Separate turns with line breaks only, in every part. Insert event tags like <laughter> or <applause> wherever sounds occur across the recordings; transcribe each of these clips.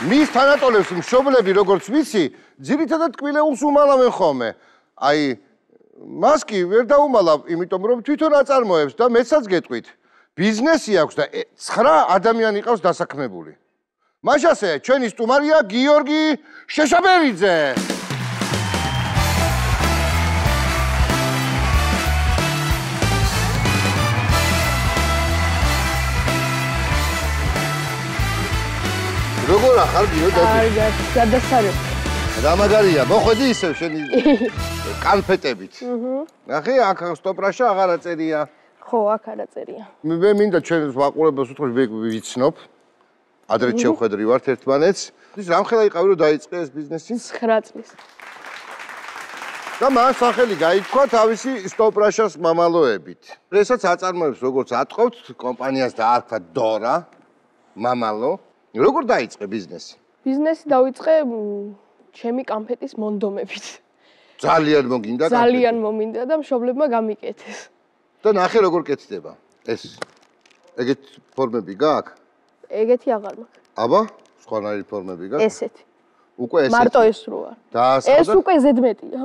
მის თანატოლებს მშობლები როგორც ვიცი, ძირითადად კვილეულს უმალავენ ხოლმე. აი მას კი ვერ დაუმალავ, იმიტომ რომ თვითონ აწარმოებს და მეცაც გეტყვით. ბიზნესი აქვს და 9 ადამიანი ყავს დასაქმებული. მაშასე, ჩვენი სტუმარია გიორგი შეშაბერიძე. როგორ ახარ გიორგი?
კარგად, გადასარევ.
რა მაგარია, მოხვედი ისევ შენი <laughs> კანფეტებით. აჰა. ნახე, აქ სტოპრაშა აღარ აწერია.
ხო, აქ არ აწერია.
მე მინდა ჩვენს ვაყურებელს უთხრა ვიცნობ. ადრე შევხედრი ვართ ერთმანეთს. ის რამხელა იყავი რომ დაიწყე ეს ბიზნესი?
9 წლის.
და მას სახელი გაითქვა თავისი სტოპრაშას მამალოებით. ესაც აწარმოებს როგორც ატყობთ კომპანიას და არქვა დორა მამალო. როგორ დაიწყე ბიზნესი?
ბიზნესი დაიწყე ჩემი კამფეტის მონდომებით.
ძალიან მოგინდა
კამფეტი. ძალიან მომინდა და მშობლებმა გამიკეთეს.
და ნახე როგორ კეთდება ეს. ეგეთ ფორმები გაქვს?
ეგეთი აღარ მაქვს.
აბა, სხვანაირი ფორმები გაქვს?
ესეთი.
უკვე ესეთი.
მარტო ეს რო არ.
და
ეს უკვე ზედმეტია.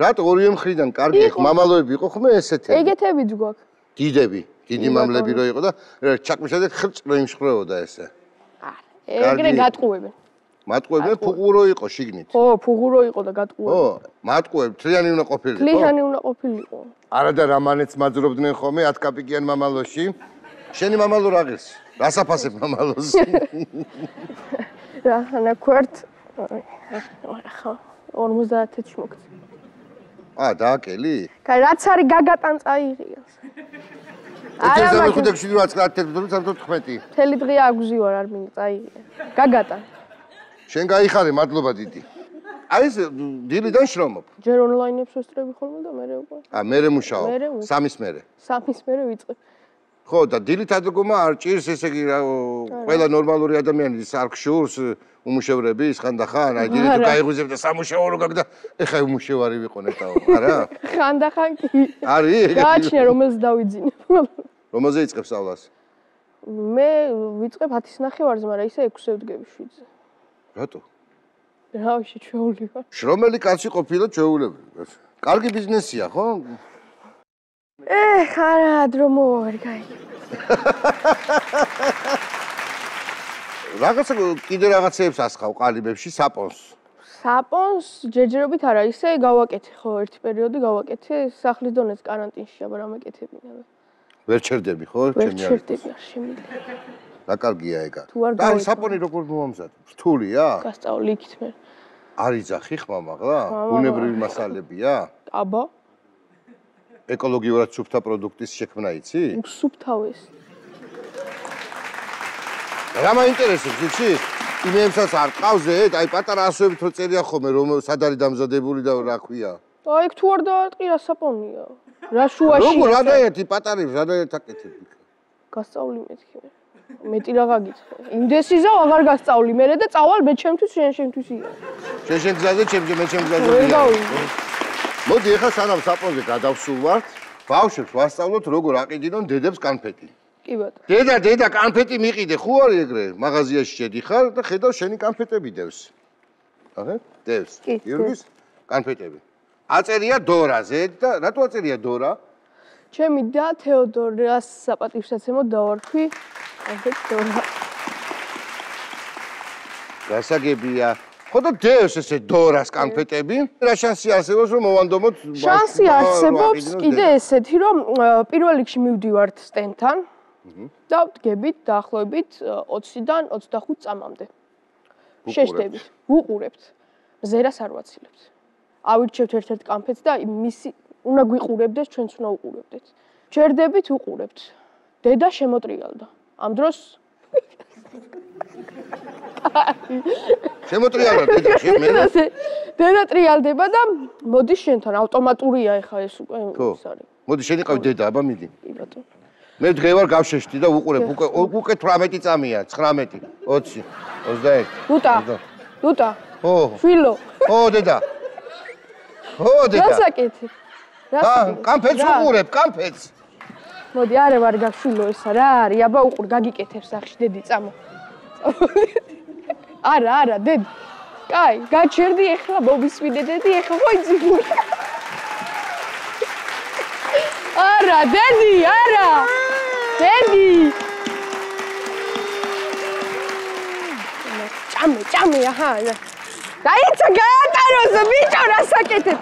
რატო ორივე მხრიდან კარგი აქვს? მამალოები იყო ხომ ესეთი?
ეგეთებიც გვაქვს.
დიდები, დიდი მამლები რო იყო და ჩაკმიშადე ხრწ რო იმშხრეოდა ესე.
ეგრე გატყუებენ.
მატყუებენ ფუღურო იყო შიგნით.
ხო, ფუღურო იყო და გატყუებენ.
ხო, მატყუებ, თლიანი უნდა ყოფილიყო.
თლიანი უნდა ყოფილიყო.
არა და რამანეც მაძრობდნენ ხოლმე 10 კაპიკიან მამალოში. შენი მამალო რა ღირს? რას აფასებ მამალოს? <laughs>
რა ხანა ქვერთ? ხო, 50-ში მოგწ.
აა, დააკელი?
კაი, რაც არის გაგატან წაიღიოს.
არა მაგრამ ეს ხუთი შვიდი რაც კარტებს დრო 15.
მთელი დღე აგზივარ არ მინდა წაიღე. გაგატა.
შენ გაიხარე, მადლობა დიდი. აი ეს დილიდან შრომობ.
ჯერ ონლაინებს ვესწრები ხოლმე და მე უკვე.
აა მე მუშაობ. სამის მერე.
სამის მერე ვიწყებ.
ხო და დილით ადგომა არ ჭირს ესე იგი ყველა ნორმალური ადამიანი ის არ ქშურს უმუშევრების ხანდახან აი დილით გაიღვიძებ და სამუშაო რო გაგდა ეხა უმუშევარი ვიყო ნეტაო არა
ხანდახან კი
არის
გააჩნია რომელს დავიძინებ
რომელზე იწყებ სწავლას?
მე ვიწყებ 10-ნახევარზე, მაგრამ ისე 6-ზე ვდგები 7-ზე.
რატო?
რავში ჩვეული ვარ.
შრომელი კაცი ყოფილა ჩვეულებრი. კარგი ბიზნესია, ხო?
ეხ, არა, დრო მოვარ, кай.
რაღაცა კიდე რაღაცეებს ასხავ ყალიბებში საპონს.
საპონს ჯერჯერობით არა, ისე გავაკეთე ხო, ერთი პერიოდი გავაკეთე, სახლის დონეს კარანტინშია, მაგრამ ეკეთებინა მე.
ვერ ჩერდები ხო?
ჩემი არ ჩერდები არ შემიძლია
რა კარგია ეგა და საპონი როგორ მოამზად რთულია?
გასწავლი იქით მე
არის ძახი ხმა მაგლა. ბუნებრივი მასალებია?
აბა.
ეკოლოგიურად სუფთა პროდუქტის შექმნა იცი?
სუფთავეს.
რა მაინტერესებს, იცი? იმესაც არ ყავზე, აი პატარა ასოებით რო წერია ხოლმე რომ სად არის დამზადებული და რა ქვია?
აი თუ არ დაარტყია საპონია. რა შუაში?
როგორ რადაერთი პატარებს, რადაერთ აკეთებ?
გასწავლი მეთქი მე. მეტი რა გაგიცხე. ინდესიზა აღარ გასწავლი მე და წავალ მე ჩემთვის შენ შენთვის ია.
შენ შენ გზაზე ჩემზე მე ჩემ გზაზე. მოდი ახლა სანამ საპონზე გადავსულვართ, ბავშვებს ვასწავლოთ როგორ აყიდინონ დედებს კანფეტი.
კი ბატონო.
დედა, დედა, კანფეტი მიყიდე, ხო არის ეგრე? მაღაზიაში შედიხარ და ხედავ შენი კანფეტები დევს. აჰა, დევს. გიორგის კანფეტები. აწერია დორაზე და რატო აწერია დორა?
ჩემი და თეოდორას საპატივსაცემო დავარქვი. აჰა, დორა.
გასაგებია. ხო და დევს ესე დორას კანფეტები. რა შანსი არსებობს რომ მოვანდომოთ?
შანსი არსებობს კიდე ესეთი რომ პირველ რიგში მივდივართ სტენთან. და ვდგებით დაახლოებით 20-დან 25 წამამდე. შეშდებით, უყურებთ. ზერას არ ვაცილებთ. ავირჩევთ ერთ-ერთ კანფეტს და მისი უნდა გვიყურებდეს, ჩვენც უნდა უყურებდეთ. ჩერდებით უყურებთ. დედა შემოტრიალდა. ამ დროს
შემოტრიალდა დედა <laughs> შემე
დედა ტრიალდება და მოდი შენთან. ავტომატურია ეხა ეს უკვე ის არის.
მოდი შენ იყავი დედა აბა მიდი.
კი ბატონო.
მე დღევარ გავშეშდი და უყურებ უკვე უკვე 18 წამია 19 20 21
ლუტა ლუტა
ო
ფილო
ო დედა ო დედა
რასაკეთე
რა კამფეთს უყურებ კამფეთს
მოდი არა ვარ გაფილო ესა რა არის აბა უყურ გაგიკეთებს სახში დედი წამო <laughs> არა, არა, დედი. კაი, გაჩერდი ეხლა მოვისვიდე დედი, ეხლა ხო იცი? არა, დედი, არა. დედი. ჭამე, ჭამე, აჰა. დაიცა გაატაროს ბიჭო, რა საკეთებ?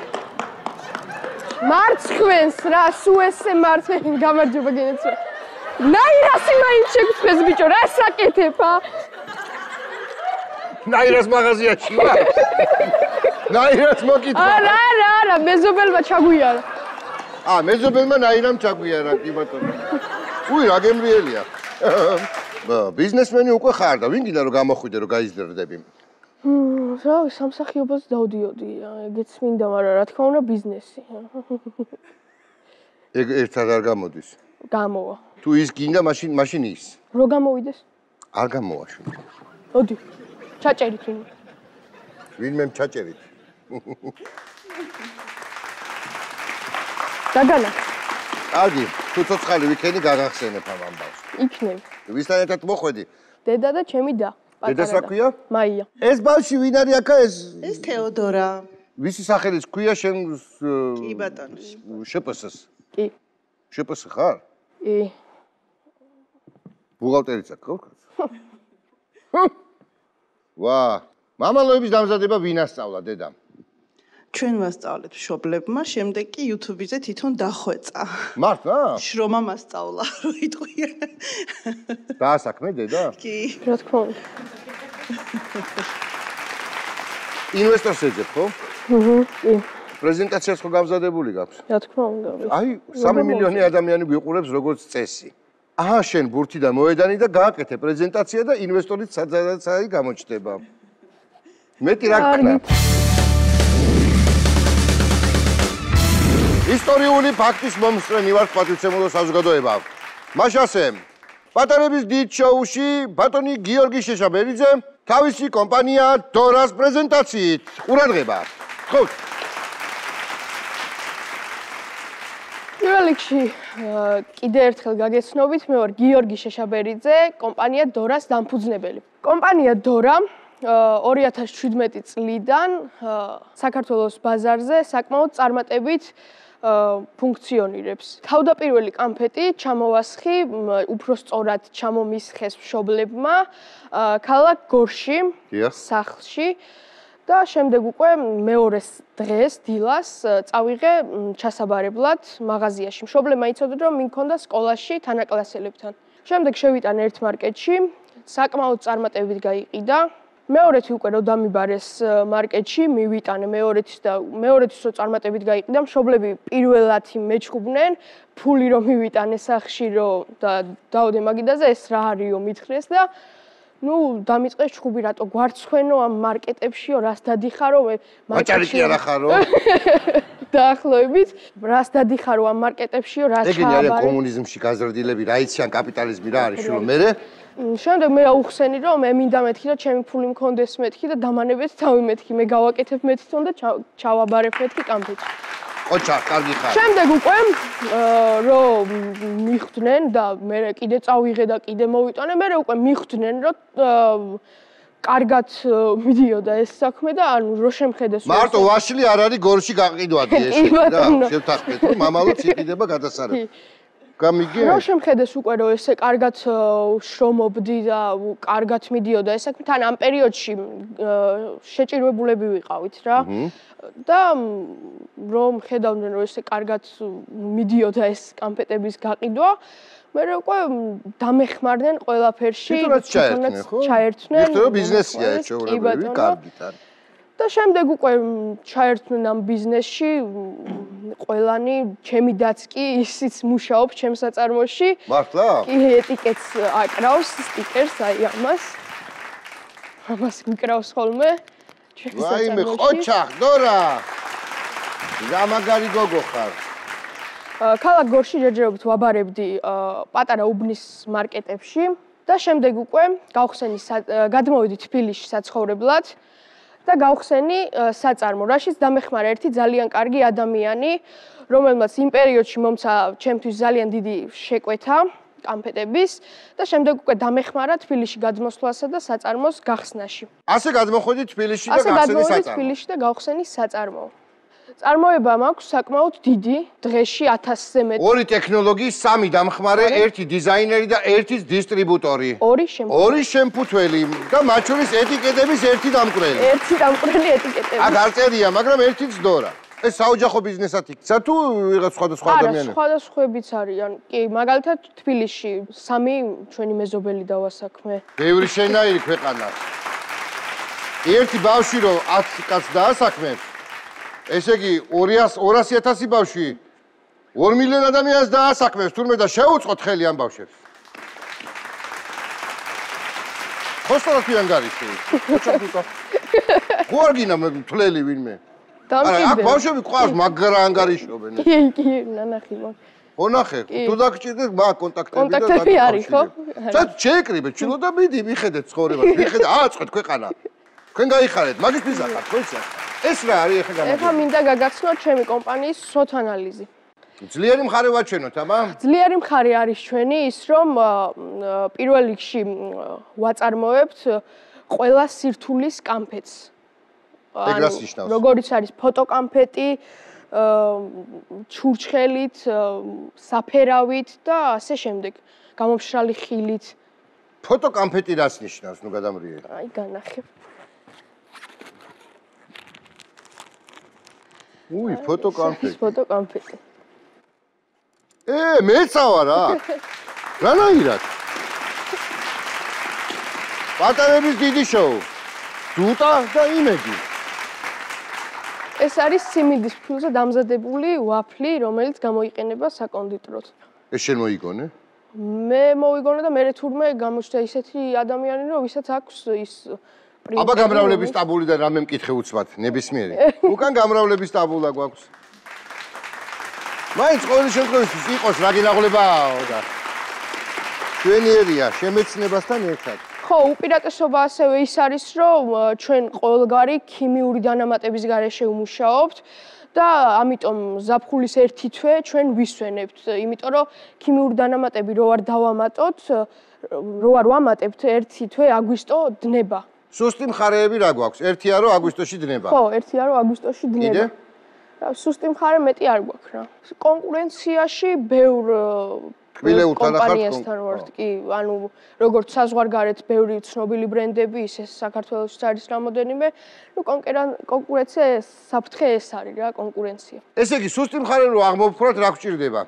მარცხვენს რა, სუ ესე მარცხენ გამარჯობა გენეცო. ნაირასი მაინც შეგწეს ბიჭო, რა საკეთებ, ა?
ნაირას მაღაზიაში ვარ. ნაირას მოკითხა.
არა, არა, არა, მეზობელმა ჩაგვიარა.
ა, მეზობელმა ნაირამ ჩაგვიარა, კი ბატონო. უი, რა გემრიელია. <laughs> ბიზნესმენი უკვე ხარ და ვინ გინდა რომ გამოხვიდე რომ გაიზრდები?
რა, სამსახიობოს დავდიოდი. ეგეც მინდა, მაგრამ რა თქმა უნდა, ბიზნესი.
ეგ ერთად არ გამოდის.
გამოვა.
თუ ის გინდა, მაშინ მაშინ ის.
რო გამოვიდეს?
არ გამოვაშვა.
მოდი. ჩაჭერით ვინ?
ვინმე ჩაჭერით.
დაგანა.
კარგი, თუ ცოცხალი ვიქენი გაგახსენებ ამ ამბავს.
იქნებ.
ვისთან ერთად მოხვედი?
დედა და ჩემი და.
დედას რა ქვია?
მაია.
ეს ბავში ვინ არის აქა ეს?
ეს თეოდორა.
ვისი სახელიც ქვია შენ?
კი ბატონო.
შპს-ს.
კი.
შპს ხარ?
კი.
ბუღალტერიც აქ ხო? ვა, მამალოების დამზადება ვინ ასწავლა დედამ?
ჩვენ მასწავლეთ მშობლებმა, შემდეგ კი YouTube-ზე თვითონ დახვეწა.
მართლა?
შრომა მასწავლა, <laughs> რო იტყვია.
დაასაქმე დედა?
კი.
რა თქმა უნდა.
ინვესტორს ეძებ ხო?
აჰა, კი.
პრეზენტაციას ხო გამზადებული გაქვს?
რა თქმა უნდა.
აი, 3 მილიონი ადამიანი გვიყურებს როგორც წესი. აჰა, შენ ბურთიდან მოედანი და გააკეთე პრეზენტაცია და ინვესტორიც სადაც აი გამოჩნდება. მეტი რა გქნა? ისტორიული ფაქტის მომსწრენი ვარ პატრიცემულო საზოგადოება. მაშასე, პატარების დიდ შოუში ბატონი გიორგი შეშაბერიძე თავისი კომპანია დორას პრეზენტაციით ყურადღება. ხო.
პირველ რიგში კიდე ერთხელ გაგეცნობით, მე ვარ გიორგი შეშაბერიძე, კომპანია დორას დამფუძნებელი. კომპანია დორა 2017 წლიდან საქართველოს ბაზარზე საკმაოდ წარმატებით ფუნქციონირებს. თავდაპირველი კამფეტი ჩამოვასხი უფრო სწორად ჩამომისხეს მშობლებმა ქალაქ გორში, სახლში. და შემდეგ უკვე მეორე დღეს დილას წავიღე ჩასაბარებლად მაღაზიაში. მშობლებმა იცოდნენ რომ მიქონდა სკოლაში თანაკლასელებთან. შემდეგ შევიტან ერთ მარკეტში, საკმაოდ წარმატებით გაიყიდა. მეორეთი უკვე რო დამიბარეს მარკეტში, მივიტანე მეორეთის და მეორეთის რო წარმატებით გაიყიდა, მშობლები პირველად მეჩხუბნენ, ფული რომ მივიტანე სახში რო და დაოდე მაგიდაზე ეს რა არისო მითხრეს და ну, დამიწყეს ჩხუბი რატო გვარცხვენო ამ მარკეტებშიო, რას დადიხარო? მე
მარკეტში არა ხარო? <laughs>
დაახლოებით, რას დადიხარო ამ მარკეტებშიო, რას ჩააბარე?
ეგენი არის კომუნიზმში გაზრდილები, რა იციან კაპიტალიზმი რა არის შულო მე?
შემდეგ მე აუხსენი რომ მე მინდა მეთქი და ჩემი ფული მქონდეს მეთქი და დამანებეთ თავი მეთქი, მე გავაკეთებ მეთქი და ჩავაბარებ მეთქი კამფეტში.
ოჩა, კარგი ხარ.
შემდეგ უკვე რომ მიხვდნენ და მე კიდე წავიღე და კიდე მოვიტანე, მე უკვე მიხვდნენ რომ კარგად მიდიოდა ეს საქმე და ანუ რო შემხედეს
მარტო ვაშლი არ არის გორში გაყიდვადი ეს და შევთანხმდეთ რომ მამალოც იყიდება გადასარევ. გამიგე?
რა შემხედეს უკვე რომ ესე კარგად შრომობდი და კარგად მიდიოდა? ეს საქმე თან ამ პერიოდში შეჭირებულები ვიყავით რა. და რომ ხედავდნენ რომ ესე კარგად მიდიოდა ეს კამპეტების გაყიდვა მე უკვე დამეხმარდნენ ყველაფერში
თვითონაც
ჩაერთნენ
ხო? რომ ბიზნესია ეს შეურებრივი კარგით არის
და შემდეგ უკვე ჩაერთნენ ამ ბიზნესში ყველანი ჩემი დაც კი ისიც მუშაობს ჩემს საწარმოში.
მართლა?
კი ეტიკეტს აკრავს სტიკერს აი ამას. ამას მიკრავს ხოლმე
ვაიმე ხოჩახ დორა გამაგარი გოგო ხარ
ქალაქ გორში ჯერჯერობით ვაბარებდი პატარა უბნის მარკეტებში და შემდეგ უკვე გავხსენი გადმოვიდი თბილისში საცხოვრებლად და გავხსენი საწარმო რაშიც დამეხმარა ერთი ძალიან კარგი ადამიანი რომელმაც იმ პერიოდში მომცა ჩემთვის ძალიან დიდი შეკვეთა კამფეტების და შემდეგ უკვე დამეხმარა თბილისში გაძმოსვლასა და საწარმოს გახსნაში.
ასე გადმოხვედი თბილისში და გახსენის საწარმო. ასე
გადმოვედი თბილისში და გავხსენის საწარმო. წარმოება მაქვს საკმაოდ დიდი, დღეში 1000-ზე მეტი.
ორი ტექნოლოგიის, სამი დამხმარე, ერთი დიზაინერი და ერთი დისტრიბუტორი.
ორი შემფუთველი.
ორი შემფუთველი და მათ შორის ეტიკეტების ერთი დამკვრელი.
ერთი დამკვრელი ეტიკეტები.
აქ არ წერია, მაგრამ ერთი ძდორა. ეს საოჯახო ბიზნესად იქცა თუ ვიღაც სხვადასხვა ადამიანები?
არა, სხვადასხვაებიც არიან. კი, მაგალითად თბილისში სამი ჩვენი მეზობელი დავასაქმე.
ბევრი შენაირი ქვეყანა. ერთი ბავშვი რო 10 კაც დაასაქმებს, ესე იგი 200 200000 ბავშვი 2 მილიონ ადამიანს დაასაქმებს, თურმე და შეუწყოთ ხელი ამ ბავშვებს. ხოსტარა თუ ანგარიში? ხო არ გინა მე თლელი ვინმე? არა, აქ ბავშვები ყავს, მაგრა ანგარიშობენ.
კი, კი, ნანახი მო.
ონახე, თუ დაგჭირდეთ მაგ კონტაქტები
და კონტაქტები არის, ხო?
ცოტა შეეკრიბე, ჩილო და მიდი, მიხედეთ ცხოვრებას, მიხედეთ, ააწყეთ ქვეყანა. თქვენ გაიხარეთ, მაგის მიზახართ, ხო იცი? ეს რა არის ახლა
გამოგე? ეხლა მინდა გაგაცნოთ ჩემი კომპანიის SWOT ანალიზი.
ძლიერი მხარე ვაჩვენოთ, აბა?
ძლიერი მხარე არის ჩვენი ის, რომ პირველ რიგში ვაწარმოებთ ყველა სირთულის კამფეტს.
ეგრას ნიშნავს.
როგორიც არის ფოტოკამფეტი, ჩურჩხელით, საფერავით და ასე შემდეგ, გამომშრალი ხილით.
ფოტოკამფეტი რას ნიშნავს, ნუ გადამრიე?
აი, განახე.
უი, ფოტოკამფეტი. <laughs>
ფოტოკამფეტი.
ე, მეცავა რა. რანაირად? პატარების დიდი შოუ. დუტა და იმედი.
ეს არის სიმინდის ფულზე დამზადებული ვაფლი, რომელიც გამოიყენება საკონდიტროდ.
ეს შენ მოიგონე?
მე მოვიგონე და მე თურმე გამოჩნდა ისეთი ადამიანი, რომ ვისაც აქვს ის.
აბა გამრავლების ტაბული და რამე მკითხე უცბად, ნებისმიერი. <laughs> უკან გამრავლების ტაბულა გვაქვს. მაინც ყოველი შემთხვევაში იყოს რა გინაღლებაო და ჩვენიერია შემეცნებასთან ერთად.
ხო, უპირატესობა ასევე ის არის, რომ ჩვენ ყოველგვარი ქიმიური დანამატების გარეშე ვმუშაობთ და ამიტომ ზაფხულის ერთი თვე ჩვენ ვისვენებთ, იმიტომ რომ ქიმიური დანამატები რო არ დავამატოთ, რო არ ვამატებთ ერთი თვე აგვისტო დნება.
სუსტი მხარეები რა გვაქვს? ერთია რომ აგვისტოში დნება.
ხო, ერთია რომ აგვისტოში დნება. კიდე? სუსტი მხარე მეტი არ გვაქვს რა. კონკურენციაში ბევრ
კბილეულთან
ახალ ვართ კი ანუ როგორც საზღვარგარეთ ბევრი ცნობილი ბრენდები ისე საქართველოსიც არის რამოდენიმე ნუ კონკურენცია საფრთხე ეს არის რა კონკურენცია
ესე იგი სუსტი მხარე რო აღმოფხვრათ რა გჭირდება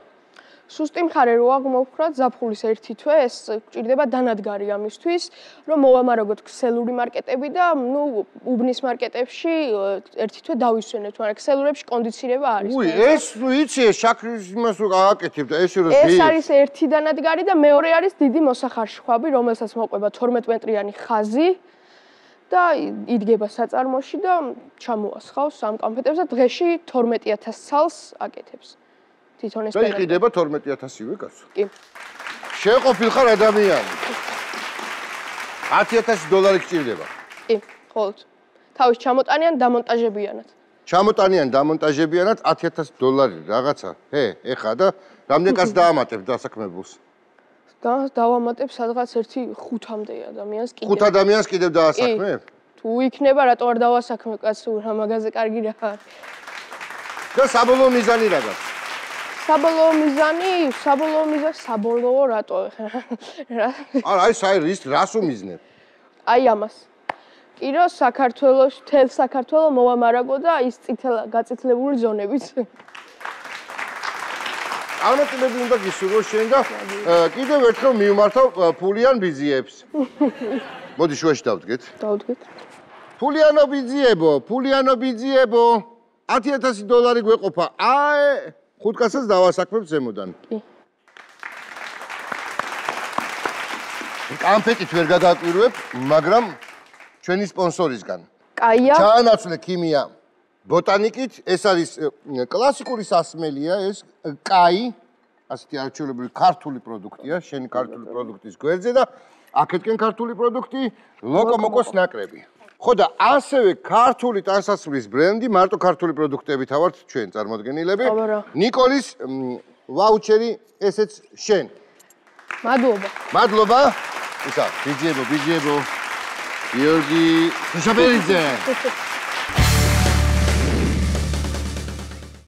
სუსტი მხარე რო აღმოვქრათ ზაფხულის ერთი თვე ეს გჭირდება დანადგარი ამისთვის რომ მოვამარაგოთ ქსელური მარკეტები და ნუ უბნის მარკეტებში ერთი თვე დავისვენებთ მაგრამ ქსელურებში კონდიცირება არის
უი ეს ნუ იცი შაქრის იმას რო გააკეთებ და ეს რო
ეს არის ერთი დანადგარი და მეორე არის დიდი მოსახარშხვაბი რომელსაც მოყვება 12 მეტრიანი ხაზი და იდგება საწარმოში და ჩამოასხავს ამ კომპეტებს და დღეში 12000 ცალს აკეთებს. თვითონ ეს
და იყიდება 12000-ივე კაცო.
კი.
შეყოფილ ხარ ადამიანი. 10000 დოლარი გჭირდება.
კი, ხოლმე. თავის ჩამოტანიან დამონტაჟებიანად.
ჩამოტანიან დამონტაჟებიანად 10000 დოლარი რაღაცა. ჰე, ეხა და რამდენ კაც დაამატებ დასაქმებულს?
და დავამატებ სადღაც 1-5-მდე ადამიანს კიდევ.
5 ადამიანს კიდევ დაასაქმებ?
თუ იქნება, რატო არ დავასაქმებ კაცო, რა მაგაზე კარგი რა არის.
და საბოლოო მიზანი რა გაქვს?
საბოლოო მიზანი, საბოლოო მიზანი, საბოლოო რატო
რა? <laughs> არა, აი საერთოდ ის რას უმიზნებ?
აი ამას. კირო საქართველოს, თელ საქართველოს მოვამარაგო და ის წითელ გაწითლებული ზონებით.
ამათები უნდა გისურვო შენ და კიდევ ერთხელ მიუმართავ ფულიან ბიზიებს. <laughs> მოდი შუაში დავდგეთ.
დავდგეთ.
ფულიანო ბიზიებო, ფულიანო ბიზიებო. 10000 დოლარი გვეყოფა. აი ხუთკაცას დავასაქმებ ზემოდან. კი. კამფეტით ვერ გადააკვირვებ, მაგრამ ჩვენი სპონსორისგან.
კაია.
ჩაანაცვლე ქიმია ბოტანიკით, ეს არის კლასიკური სასმელია, ეს კაი, ასეთი არჩეულებული ქართული პროდუქტია, შენი ქართული პროდუქტის გვერდზე და აქეთკენ ქართული პროდუქტი, ლოკომოკოს ნაკრები. ხო და ასევე ქართული ტანსაცმლის ბრენდი მარტო ქართული პროდუქტები თავართ ჩვენ წარმოადგენილები. ნიკოლის ვაუჩერი ესეც შენ.
მადლობა.
მადლობა. ისა, ბიძიებო, ბიძიებო. გიორგი შუშაბერიძე. <laughs>